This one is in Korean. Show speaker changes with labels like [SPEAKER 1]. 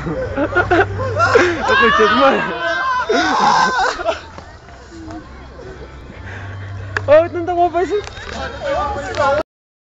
[SPEAKER 1] Ako 정말. Oh, tanda ko pa siya.